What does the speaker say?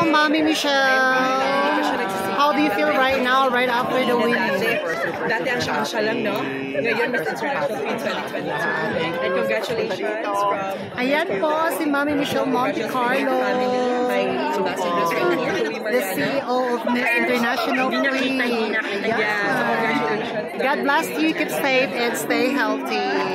Hello, Mommy Michelle. How do you feel right now, right after the win? Dati ang siyang siya lang, no? Ngayon, Miss International Queen 2022. And congratulations from Ayan po, si Mommy Michelle Monte Carlo. The CEO of Miss International Queen. Yeah. God bless you. Keep safe and stay healthy.